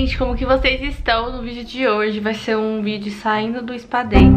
gente, como que vocês estão no vídeo de hoje? Vai ser um vídeo saindo do espadei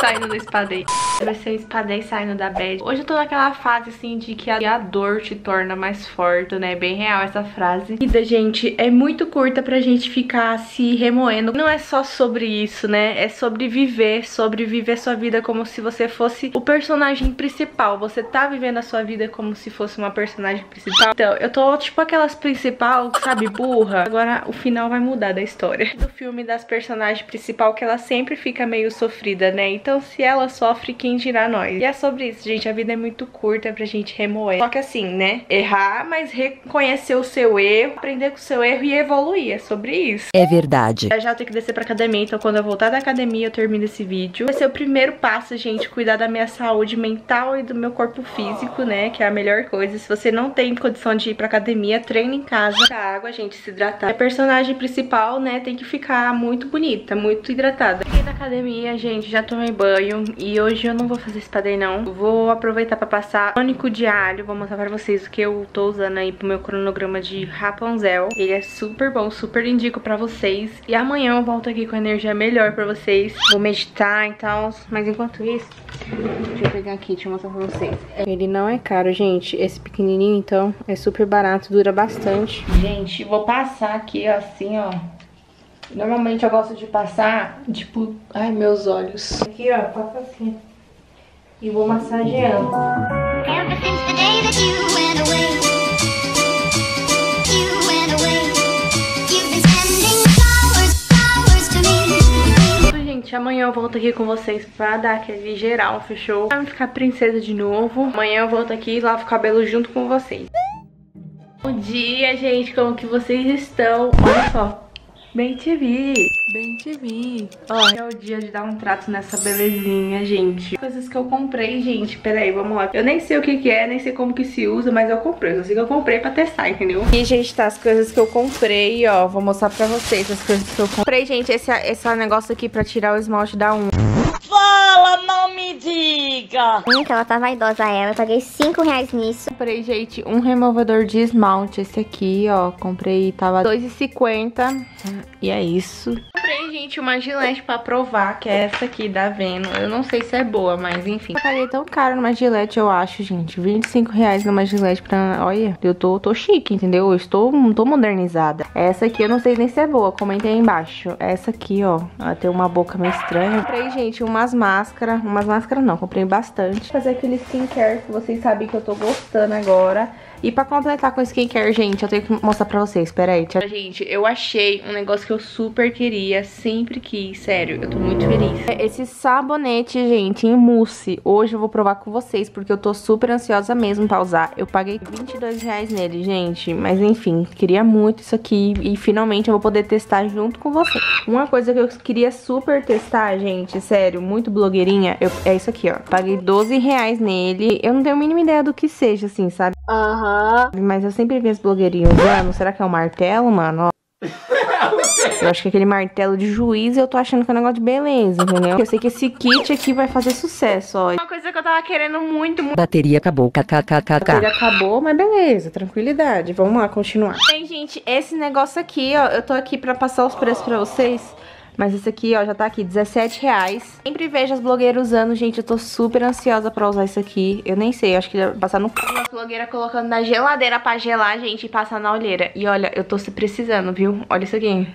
saindo do espadei. Vai ser o espadei saindo da bad. Hoje eu tô naquela fase, assim, de que a dor te torna mais forte, né? Bem real essa frase. Vida, gente, é muito curta pra gente ficar se remoendo. Não é só sobre isso, né? É sobre viver, sobre viver sua vida como se você fosse o personagem principal. Você tá vivendo a sua vida como se fosse uma personagem principal. Então, eu tô tipo aquelas principal, sabe, burra. Agora o final vai mudar da história. Do filme das personagens principal que ela sempre fica meio sofrida, né? Então então, se ela sofre, quem dirá nós? E é sobre isso, gente. A vida é muito curta pra gente remoer. Só que assim, né? Errar, mas reconhecer o seu erro, aprender com o seu erro e evoluir. É sobre isso. É verdade. Já já eu tenho que descer pra academia, então quando eu voltar da academia eu termino esse vídeo. Vai ser o primeiro passo, gente, cuidar da minha saúde mental e do meu corpo físico, né? Que é a melhor coisa. Se você não tem condição de ir pra academia, treine em casa. Muita água, gente, se hidratar. A personagem principal, né, tem que ficar muito bonita, muito hidratada. Cheguei da academia, gente, já tomei banho e hoje eu não vou fazer espadei não. Vou aproveitar pra passar tônico de alho, vou mostrar pra vocês o que eu tô usando aí pro meu cronograma de Rapunzel. Ele é super bom, super indico pra vocês. E amanhã eu volto aqui com energia melhor pra vocês. Vou meditar e tal, mas enquanto isso... Deixa eu pegar aqui, deixa eu mostrar pra vocês. Ele não é caro, gente. Esse pequenininho, então, é super barato, dura bastante. Gente, vou passar aqui, ó, assim, ó. Normalmente eu gosto de passar, tipo, ai, meus olhos. Aqui, ó, passa assim. E vou massageando. Gente, amanhã eu volto aqui com vocês pra dar aquele geral, fechou? Pra ficar princesa de novo. Amanhã eu volto aqui e lavo o cabelo junto com vocês. Bom dia, gente, como que vocês estão? Olha só, Bem te vi, bem te vi. Ó, é o dia de dar um trato nessa belezinha, gente. Coisas que eu comprei, gente. Peraí, vamos lá. Eu nem sei o que que é, nem sei como que se usa, mas eu comprei. Eu sei que eu comprei pra testar, entendeu? E, gente, tá as coisas que eu comprei, ó. Vou mostrar pra vocês as coisas que eu comprei. Gente, esse, esse negócio aqui pra tirar o esmalte da unha. Fala, não me diga! Hum, que ela tá vaidosa ela. Eu paguei 5 reais nisso. Comprei, gente, um removedor de esmalte. Esse aqui, ó. Comprei, tava R$2,50. E é isso. Comprei, gente, uma gilete pra provar, que é essa aqui da Veno. Eu não sei se é boa, mas enfim. Eu paguei tão caro numa gilete, eu acho, gente. 25 reais numa gilete pra... Olha, eu tô, tô chique, entendeu? Eu estou tô modernizada. Essa aqui eu não sei nem se é boa, comentei aí embaixo. Essa aqui, ó, ela tem uma boca meio estranha. Comprei, gente, umas máscaras. Umas máscaras não, comprei bastante. Fazer aquele skincare que vocês sabem que eu tô gostando agora. E pra completar com skincare, gente, eu tenho que mostrar pra vocês, peraí. Tchau. Gente, eu achei um negócio que eu super queria, sempre quis, sério, eu tô muito feliz. É esse sabonete, gente, em mousse, hoje eu vou provar com vocês, porque eu tô super ansiosa mesmo pra usar. Eu paguei 22 reais nele, gente, mas enfim, queria muito isso aqui e finalmente eu vou poder testar junto com vocês. Uma coisa que eu queria super testar, gente, sério, muito blogueirinha, eu, é isso aqui, ó. Paguei 12 reais nele, eu não tenho a mínima ideia do que seja, assim, sabe? Aham. Uhum. Mas eu sempre vi as blogueirinhas usando. Será que é um martelo, mano? Eu acho que aquele martelo de juiz eu tô achando que é um negócio de beleza, entendeu? Eu sei que esse kit aqui vai fazer sucesso, ó. Uma coisa que eu tava querendo muito, muito... Bateria acabou, kkkk. Bateria acabou, mas beleza, tranquilidade. Vamos lá, continuar. Bem, gente, esse negócio aqui, ó, eu tô aqui pra passar os preços pra vocês. Mas esse aqui, ó, já tá aqui, 17 reais. Sempre vejo as blogueiras usando, gente. Eu tô super ansiosa pra usar isso aqui. Eu nem sei, acho que vai passar no... As blogueiras colocando na geladeira pra gelar, gente, e passar na olheira. E olha, eu tô se precisando, viu? Olha isso aqui.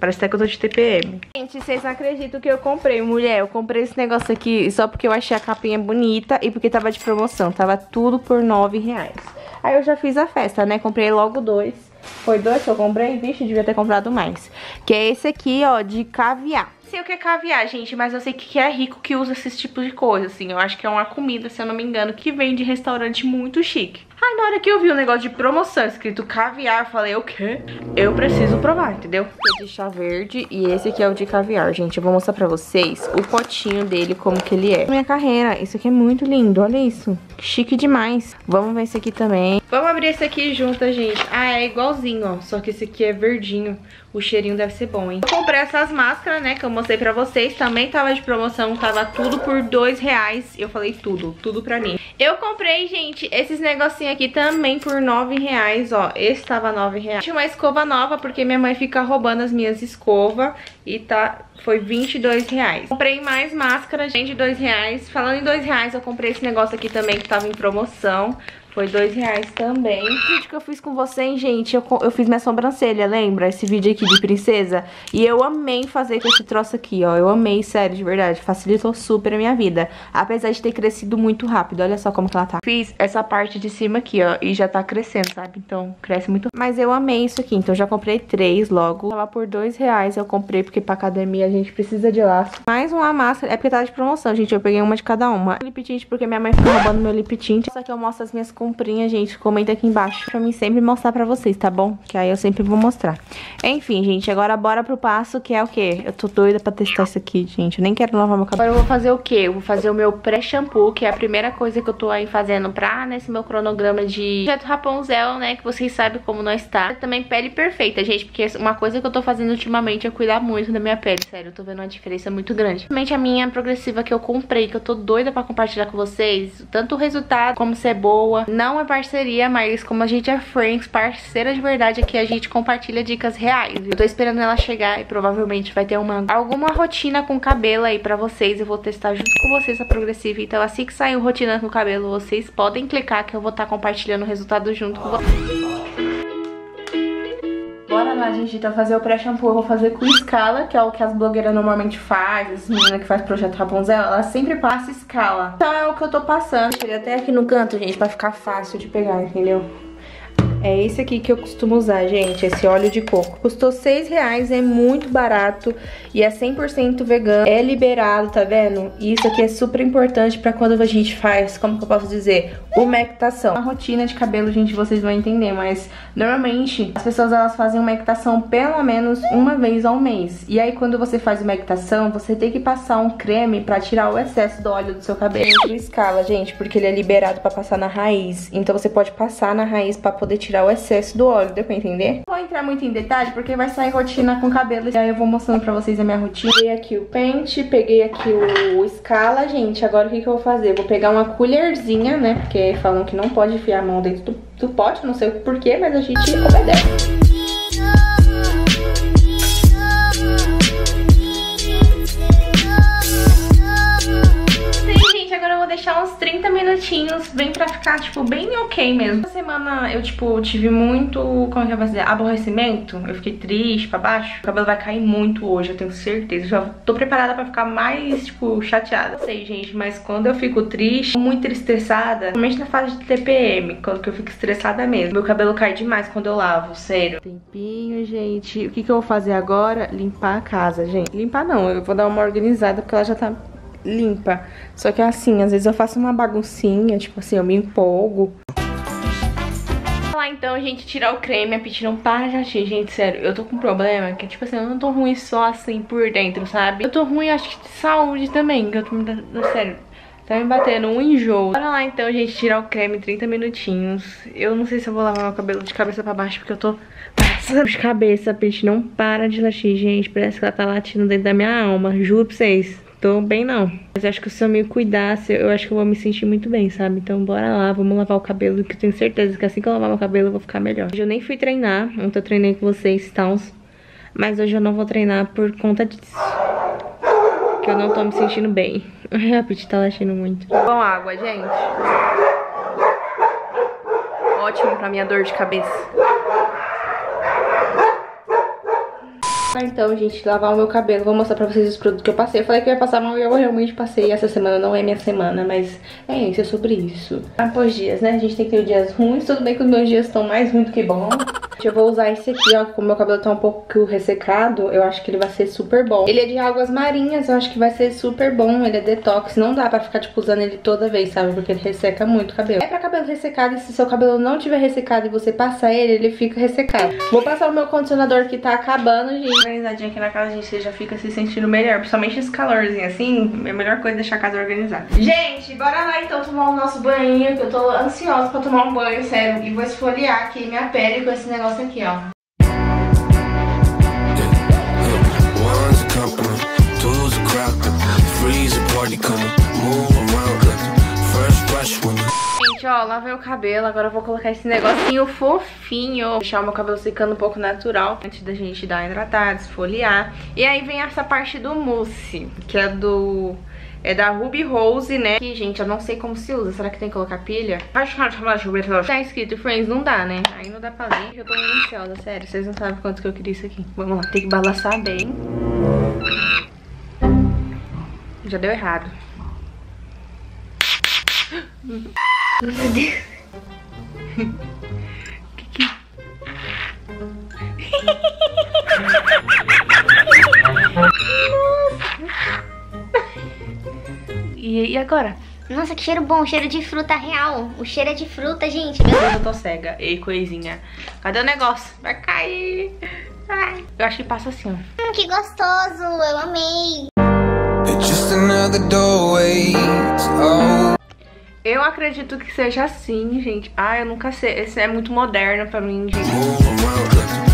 Parece até que eu tô de TPM. Gente, vocês não acreditam que eu comprei, mulher. Eu comprei esse negócio aqui só porque eu achei a capinha bonita e porque tava de promoção. Tava tudo por 9 reais. Aí eu já fiz a festa, né? Comprei logo dois. Foi dois que eu comprei, vixe, devia ter comprado mais. Que é esse aqui, ó, de caviar. Sei o que é caviar, gente, mas eu sei que é rico que usa esse tipo de coisa, assim. Eu acho que é uma comida, se eu não me engano, que vem de restaurante muito chique. Aí na hora que eu vi o um negócio de promoção escrito caviar, eu falei, o quê? Eu preciso provar, entendeu? De chá verde e esse aqui é o de caviar, gente. Eu vou mostrar pra vocês o potinho dele, como que ele é. Minha carreira, isso aqui é muito lindo, olha isso. Chique demais. Vamos ver esse aqui também. Vamos abrir esse aqui junto, gente. Ah, é igualzinho, ó. Só que esse aqui é verdinho. O cheirinho deve ser bom, hein? Eu comprei essas máscaras, né, que eu mostrei pra vocês. Também tava de promoção, tava tudo por dois reais. Eu falei tudo, tudo pra mim. Eu comprei, gente, esses negocinhos aqui também por nove reais, ó. Esse tava nove reais. Tinha uma escova nova, porque minha mãe fica roubando as minhas escovas. E tá, foi 22 reais. Comprei mais máscaras, gente, de dois reais. Falando em dois reais, eu comprei esse negócio aqui também que tava em promoção. Foi dois reais também. O vídeo que eu fiz com vocês, gente, eu, eu fiz minha sobrancelha, lembra? Esse vídeo aqui de princesa. E eu amei fazer com esse troço aqui, ó. Eu amei, sério, de verdade. Facilitou super a minha vida. Apesar de ter crescido muito rápido. Olha só como que ela tá. Fiz essa parte de cima aqui, ó. E já tá crescendo, sabe? Então, cresce muito. Mas eu amei isso aqui. Então, já comprei três logo. Tava por dois reais. Eu comprei porque pra academia a gente precisa de laço. Mais uma máscara. É porque tá de promoção, gente. Eu peguei uma de cada uma. Lip tint porque minha mãe ficou roubando meu lip tint. Só que eu mostro as minhas comprinha, gente, comenta aqui embaixo pra mim sempre mostrar pra vocês, tá bom? Que aí eu sempre vou mostrar. Enfim, gente, agora bora pro passo que é o quê? Eu tô doida pra testar isso aqui, gente. Eu nem quero lavar meu cabelo. Agora eu vou fazer o quê? Eu vou fazer o meu pré-shampoo, que é a primeira coisa que eu tô aí fazendo pra, nesse meu cronograma de projeto Rapunzel, né? Que vocês sabem como nós tá. Também pele perfeita, gente, porque uma coisa que eu tô fazendo ultimamente é cuidar muito da minha pele, sério. Eu tô vendo uma diferença muito grande. Realmente a minha progressiva que eu comprei, que eu tô doida pra compartilhar com vocês, tanto o resultado como ser boa, não é parceria, mas como a gente é friends, parceira de verdade aqui, a gente compartilha dicas reais. Eu tô esperando ela chegar e provavelmente vai ter uma alguma rotina com cabelo aí pra vocês. Eu vou testar junto com vocês a progressiva. Então assim que sair rotina com cabelo, vocês podem clicar que eu vou estar tá compartilhando o resultado junto com vocês. Bora lá, gente, então fazer o pré-shampoo. Eu vou fazer com escala, que é o que as blogueiras normalmente fazem. As meninas que faz projeto Rapunzel, elas sempre passam escala. Então é o que eu tô passando. Deixei até aqui no canto, gente, pra ficar fácil de pegar, entendeu? É esse aqui que eu costumo usar, gente, esse óleo de coco. Custou 6 reais, é muito barato e é 100% vegano. É liberado, tá vendo? E isso aqui é super importante pra quando a gente faz, como que eu posso dizer, umectação. A rotina de cabelo, gente, vocês vão entender, mas normalmente as pessoas elas fazem umectação pelo menos uma vez ao mês. E aí quando você faz umectação, você tem que passar um creme pra tirar o excesso do óleo do seu cabelo. Escala, gente, porque ele é liberado pra passar na raiz. Então você pode passar na raiz pra poder tirar tirar o excesso do óleo, deu pra entender? Não vou entrar muito em detalhe porque vai sair rotina com cabelo e aí eu vou mostrando pra vocês a minha rotina. Peguei aqui o pente, peguei aqui o escala, gente, agora o que que eu vou fazer? Vou pegar uma colherzinha, né, porque falam que não pode enfiar a mão dentro do, do pote, não sei o porquê, mas a gente obedece. Deixar uns 30 minutinhos, bem pra ficar, tipo, bem ok mesmo. Essa semana eu, tipo, tive muito, como é que eu vou dizer, aborrecimento. Eu fiquei triste pra baixo. O cabelo vai cair muito hoje, eu tenho certeza. Já tô preparada pra ficar mais, tipo, chateada. Não sei, gente, mas quando eu fico triste, muito estressada, principalmente na fase de TPM, quando eu fico estressada mesmo. Meu cabelo cai demais quando eu lavo, sério. Tempinho, gente. O que que eu vou fazer agora? Limpar a casa, gente. Limpar não, eu vou dar uma organizada porque ela já tá limpa. Só que assim, às vezes eu faço uma baguncinha, tipo assim, eu me empolgo. Lá então, gente, tirar o creme, a Pete não para de agir, gente, sério, eu tô com um problema que, tipo assim, eu não tô ruim só assim por dentro, sabe? Eu tô ruim, acho que de saúde também, que eu tô sério, tá me batendo um enjoo. Bora lá então, gente, tirar o creme 30 minutinhos. Eu não sei se eu vou lavar meu cabelo de cabeça pra baixo, porque eu tô passando de cabeça, a Pete não para de latir, gente, parece que ela tá latindo dentro da minha alma, juro pra vocês tô bem não. Mas acho que se eu me cuidasse, eu acho que eu vou me sentir muito bem, sabe? Então bora lá, vamos lavar o cabelo, que eu tenho certeza que assim que eu lavar meu cabelo eu vou ficar melhor. Hoje eu nem fui treinar, ontem eu treinei com vocês, tals. Mas hoje eu não vou treinar por conta disso. Que eu não tô me sentindo bem. A Pete tá latindo muito. Bom água, gente. Ótimo pra minha dor de cabeça. Então, gente, lavar o meu cabelo. Vou mostrar pra vocês os produtos que eu passei. Eu falei que ia passar, mas eu realmente passei. Essa semana não é minha semana, mas é isso, é sobre isso. Após dias, né? A gente tem que ter dias ruins. Tudo bem que os meus dias estão mais ruins do que bons. Eu vou usar esse aqui, ó, como meu cabelo tá um pouco ressecado, eu acho que ele vai ser super bom. Ele é de águas marinhas, eu acho que vai ser super bom, ele é detox, não dá pra ficar, tipo, usando ele toda vez, sabe? Porque ele resseca muito o cabelo. É pra cabelo ressecado e se seu cabelo não tiver ressecado e você passar ele, ele fica ressecado. Vou passar o meu condicionador que tá acabando, gente. Organizadinha aqui na casa, gente, você já fica se sentindo melhor, principalmente esse calorzinho assim, é a melhor coisa deixar a casa organizada. Gente, bora lá então tomar o nosso banho, que eu tô ansiosa pra tomar um banho, sério, e vou esfoliar aqui minha pele com esse negócio aqui, ó. Gente, ó, lavei o cabelo, agora eu vou colocar esse negocinho fofinho. Deixar o meu cabelo secando um pouco natural, antes da gente dar uma hidratada, esfoliar. E aí vem essa parte do mousse, que é do... É da Ruby Rose, né? Que, gente, eu não sei como se usa. Será que tem que colocar pilha? Tá escrito Friends, não dá, né? Aí não dá pra ler. Eu tô muito ansiosa, sério. Vocês não sabem quanto que eu queria isso aqui. Vamos lá, tem que balançar bem. Já deu errado. Meu Deus. que que... e, e agora? Nossa, que cheiro bom, cheiro de fruta real. O cheiro é de fruta, gente. Meu Deus, eu tô cega. Ei, coisinha. Cadê o negócio? Vai cair. Ai. Eu acho que passa assim, ó. Hum, que gostoso, eu amei. It's just another doorway to. Eu acredito que seja assim, gente. Ah, eu nunca sei. Esse é muito moderno pra mim, gente.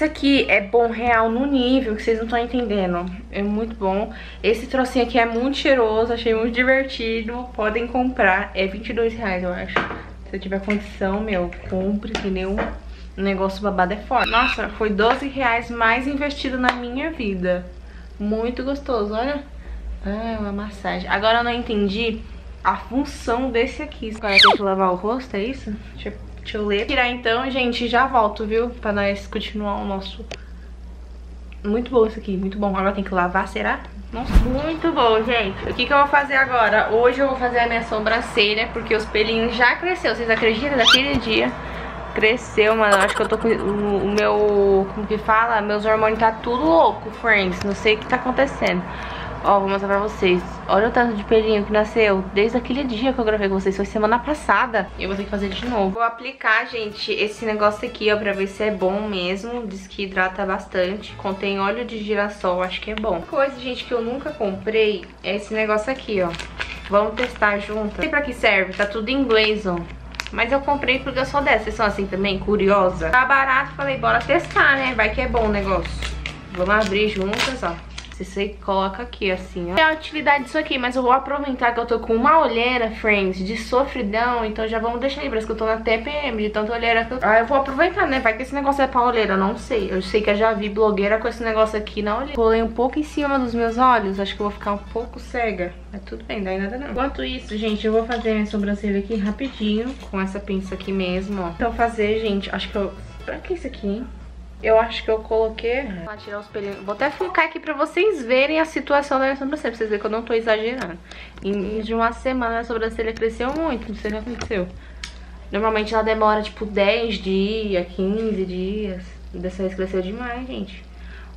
Isso aqui é bom real no nível que vocês não estão entendendo. É muito bom. Esse trocinho aqui é muito cheiroso, achei muito divertido. Podem comprar, é 22 reais, eu acho. Se eu tiver condição, meu, compre, entendeu? O negócio babado é forte. Nossa, foi 12 reais mais investido na minha vida. Muito gostoso, olha. Ah, uma massagem. Agora eu não entendi a função desse aqui. Agora tem que lavar o rosto, é isso? Deixa eu, deixa eu ler. Tirar então, gente, já volto, viu? Pra nós continuar o nosso... Muito bom isso aqui, muito bom. Agora tem que lavar, será? Nossa, muito bom, gente. O que que eu vou fazer agora? Hoje eu vou fazer a minha sobrancelha, porque os pelinhos já cresceu. Vocês acreditam? Daquele dia cresceu, mano. Acho que eu tô com o meu... Como que fala? Meus hormônios tá tudo louco, friends. Não sei o que tá acontecendo. Ó, vou mostrar pra vocês. Olha o tanto de pelinho que nasceu desde aquele dia que eu gravei com vocês. Foi semana passada. Eu vou ter que fazer de novo. Vou aplicar, gente, esse negócio aqui, ó, pra ver se é bom mesmo. Diz que hidrata bastante. Contém óleo de girassol, acho que é bom. Coisa, gente, que eu nunca comprei é esse negócio aqui, ó. Vamos testar junto. Não sei pra que serve, tá tudo em inglês, ó. Mas eu comprei porque eu sou dessa. Vocês são assim também, curiosa? Tá barato, falei, bora testar, né? Vai que é bom o negócio. Vamos abrir juntas, ó. Você coloca aqui, assim, ó. É a utilidade disso aqui, mas eu vou aproveitar que eu tô com uma olheira, friends, de sofridão. Então já vamos deixar aí, parece que eu tô na TPM, de tanta olheira que eu... Ah, eu vou aproveitar, né? Vai que esse negócio é pra olheira, eu não sei. Eu sei que eu já vi blogueira com esse negócio aqui na olheira. Pulei um pouco em cima dos meus olhos, acho que eu vou ficar um pouco cega. Mas tudo bem, daí nada não. Enquanto isso, gente, eu vou fazer minha sobrancelha aqui rapidinho, com essa pinça aqui mesmo, ó. Então fazer, gente, acho que eu... Pra que isso aqui, hein? Eu acho que eu coloquei... Pra tirar os pelinhos. Vou até ficar aqui pra vocês verem a situação da minha sobrancelha. Pra vocês verem que eu não tô exagerando. Em de uma semana a sobrancelha cresceu muito. Não sei o que aconteceu. Normalmente ela demora tipo 10 dias, 15 dias. Dessa vez cresceu demais, gente.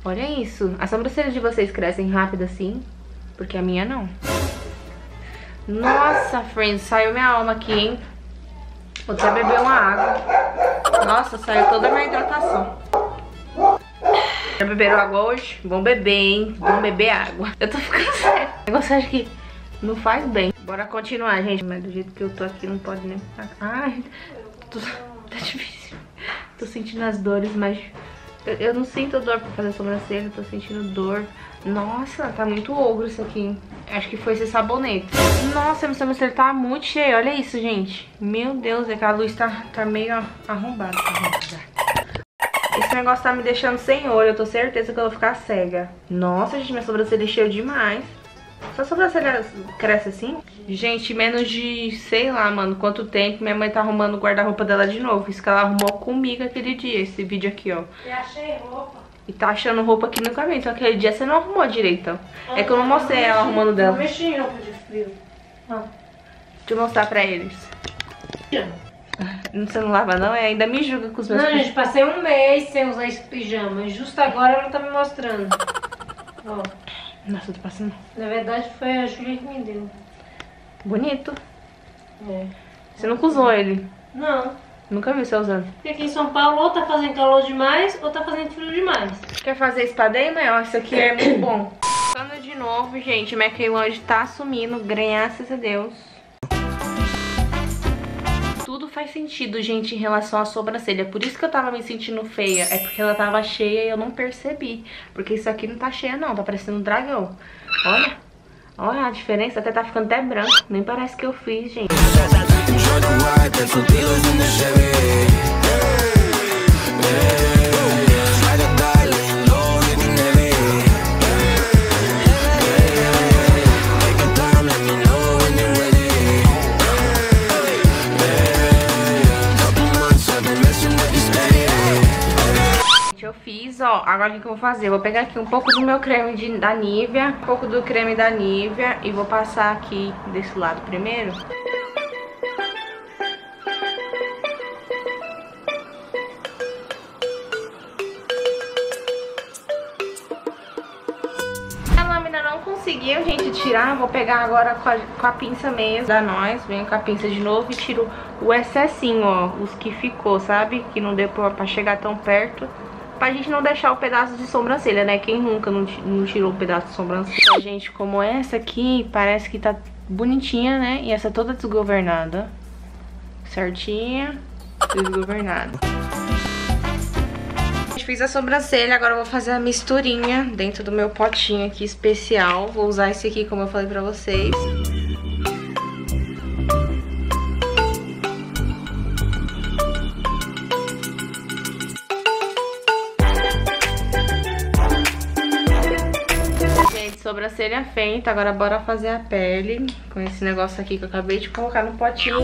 Olha isso. As sobrancelhas de vocês crescem rápido assim? Porque a minha não. Nossa, friends. Saiu minha alma aqui, hein? Vou até beber uma água. Nossa, saiu toda a minha hidratação. Já beberam água hoje? Vão beber, hein? Vão beber água. Eu tô ficando sério. O negócio acho que não faz bem. Bora continuar, gente. Mas do jeito que eu tô aqui, não pode nem... Ai, tô... tá difícil. Tô sentindo as dores, mas... Eu, eu não sinto dor pra fazer sobrancelha, tô sentindo dor. Nossa, tá muito ogro isso aqui. Acho que foi esse sabonete. Nossa, minha sobrancelha tá muito cheia. Olha isso, gente. Meu Deus, é que a luz tá, tá meio arrombada. Esse negócio tá me deixando sem olho. Eu tô certeza que eu vou ficar cega. Nossa, gente, minha sobrancelha encheu demais. Sua sobrancelha cresce assim? Gente, menos de, sei lá, mano, quanto tempo minha mãe tá arrumando o guarda-roupa dela de novo. Isso que ela arrumou comigo aquele dia, esse vídeo aqui, ó. E achei roupa. E tá achando roupa aqui no caminho. Só que aquele dia você não arrumou direito, ó. É que eu não mostrei ela arrumando dela. Eu mexi em roupa de frio. Deixa eu mostrar pra eles. Não, Você não lava não? É, ainda me julga com os meus Não, gente, passei um mês sem usar esse pijama. E justo agora ela tá me mostrando. Ó, Nossa, eu tô passando. na verdade foi a Júlia que me deu. Bonito. É. Você nunca usou ele. Não. Nunca vi você usando. Porque aqui em São Paulo ou tá fazendo calor demais ou tá fazendo frio demais. Quer fazer espadei, mãe? Ó, isso aqui é muito bom. Ficando de novo, gente. Minha hoje tá sumindo, graças a Deus. Tudo faz sentido, gente, em relação à sobrancelha. Por isso que eu tava me sentindo feia. É porque ela tava cheia e eu não percebi. Porque isso aqui não tá cheia, não. Tá parecendo um dragão. Olha. Olha a diferença. Até tá ficando até branco. Nem parece que eu fiz, gente. Fiz, ó. Agora o que eu vou fazer? Vou pegar aqui um pouco do meu creme de, da Nivea, um pouco do creme da Nivea e vou passar aqui desse lado primeiro. A lâmina não conseguiu, gente, tirar. Vou pegar agora com a, com a pinça mesmo da nós. Venho com a pinça de novo e tiro o excessinho, ó. Os que ficou, sabe? Que não deu pra, pra chegar tão perto. Pra gente não deixar o pedaço de sobrancelha, né? Quem nunca não, não tirou o pedaço de sobrancelha? Gente, como essa aqui parece que tá bonitinha, né? E essa toda desgovernada. Certinha, desgovernada. Fiz a sobrancelha, agora eu vou fazer a misturinha dentro do meu potinho aqui especial. Vou usar esse aqui, como eu falei pra vocês. Sobrancelha feita, agora bora fazer a pele com esse negócio aqui que eu acabei de colocar no potinho.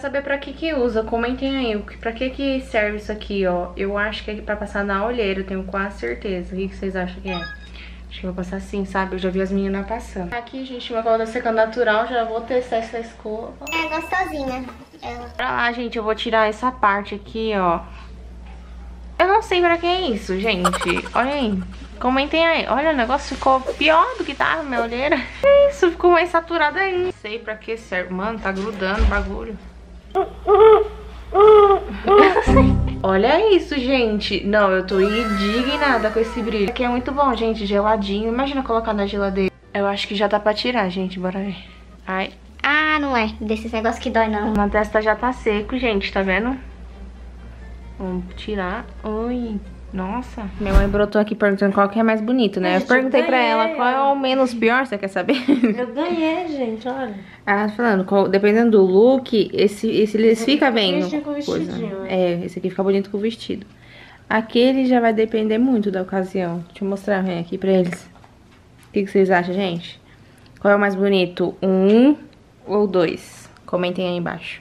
Saber pra que que usa, comentem aí, pra que que serve isso aqui, ó. Eu acho que é pra passar na olheira, eu tenho quase certeza. O que que vocês acham que é? Acho que eu vou passar assim, sabe? Eu já vi as meninas passando. Aqui, gente, meu cabelo tá secando natural, já vou testar essa escova. É gostosinha. Ela. Pra lá, gente, eu vou tirar essa parte aqui, ó. Eu não sei pra que é isso, gente. Olha aí. Comentem aí. Olha, o negócio ficou pior do que tava, minha olheira. Que isso, ficou mais saturado aí. Não sei pra que serve. Mano, tá grudando o bagulho. Olha isso, gente. Não, eu tô indignada com esse brilho. Aqui é muito bom, gente. Geladinho. Imagina colocar na geladeira. Eu acho que já tá pra tirar, gente. Bora ver. Ai. Ah, não é. Desses negócios que dói, não. Na testa já tá seco, gente, tá vendo? Vamos tirar. Oi, nossa. Minha mãe brotou aqui perguntando qual que é mais bonito, né? Eu Gente, eu perguntei pra ganhei, ela qual é o menos pior, você quer saber? Eu ganhei, gente, olha. Ela tá falando, qual- dependendo do look, esse, esse eles fica bem. com vestidinho, né? É, esse aqui fica bonito com o vestido. Aquele já vai depender muito da ocasião. Deixa eu mostrar né, aqui pra eles. O que, que vocês acham, gente? Qual é o mais bonito? Um ou dois? Comentem aí embaixo.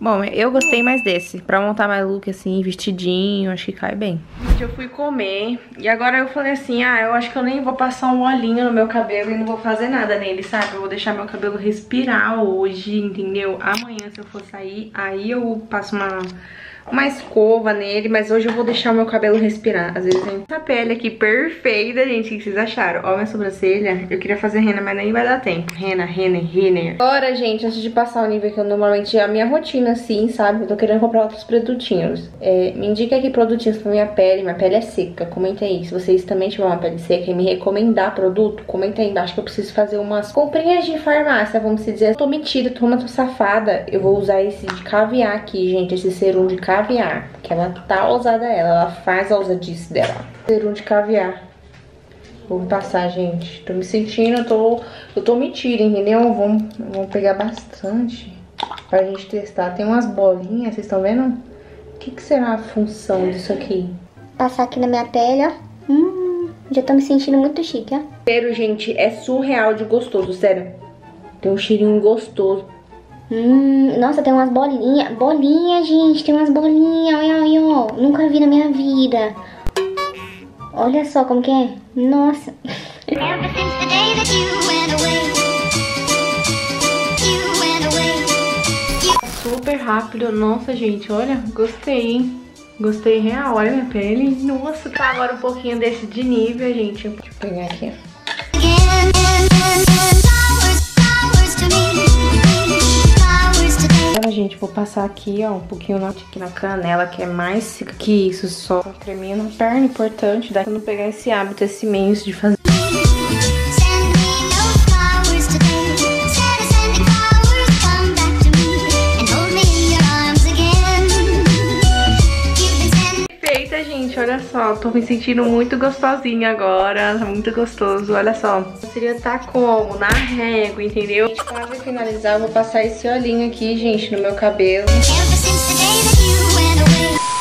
Bom, eu gostei mais desse. Pra montar mais look assim, vestidinho, acho que cai bem. Gente, eu fui comer e agora eu falei assim, ah, eu acho que eu nem vou passar um olhinho no meu cabelo e não vou fazer nada nele, sabe? Eu vou deixar meu cabelo respirar hoje, entendeu? Amanhã, se eu for sair, aí eu passo uma, uma escova nele, mas hoje eu vou deixar o meu cabelo respirar. Às vezes tem essa pele aqui perfeita, gente. O que vocês acharam? Ó, minha sobrancelha. Eu queria fazer rena, mas nem vai dar tempo. Rena, rena, rena. Agora, gente, antes de passar o nível que eu normalmente a minha rotina, assim, sabe? Eu tô querendo comprar outros produtinhos. É, me indica aqui produtinhos pra minha pele. Minha pele é seca. Comenta aí. Se vocês também tiverem uma pele seca e me recomendar produto, comenta aí embaixo que eu preciso fazer umas comprinhas de farmácia, vamos dizer. Tô mentira, tô uma tô safada. Eu vou usar esse de caviar aqui, gente. Esse serum de caviar. Que ela tá ousada ela. Ela faz a ousadice dela. Serum de caviar. Vou passar, gente. Tô me sentindo, eu tô, eu tô mentira, entendeu? Vamos, vamos pegar bastante pra gente testar. Tem umas bolinhas, vocês estão vendo? O que, que será a função disso aqui? Passar aqui na minha pele, ó. Hum, já tô me sentindo muito chique, ó. Cheiro, gente, é surreal de gostoso, sério. Tem um cheirinho gostoso. Hum, nossa, tem umas bolinhas. Bolinha, gente, tem umas bolinhas. Olha, olha, ó. Nunca vi na minha vida. Olha só como que é. Nossa. Super rápido. Nossa, gente, olha, gostei, hein? Gostei real, olha minha pele. Nossa, tá agora um pouquinho desse de nível, gente. Deixa eu pegar aqui, gente, vou passar aqui, ó, um pouquinho na, aqui na canela, que é mais que isso, só um creminho na perna, importante, dá pra não pegar esse hábito, esse imenso de fazer. Só, tô me sentindo muito gostosinha agora, tá muito gostoso, olha só. Seria tá como? Na régua, entendeu? Gente, finalizar, eu vou passar esse olhinho aqui, gente, no meu cabelo.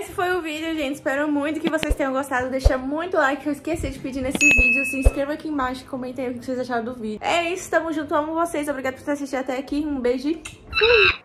Esse foi o vídeo, gente. Espero muito que vocês tenham gostado. Deixa muito like, eu esqueci de pedir nesse vídeo. Se inscreva aqui embaixo e comentem o que vocês acharam do vídeo. É isso, tamo junto, amo vocês. Obrigada por ter assistido até aqui. Um beijo e fui!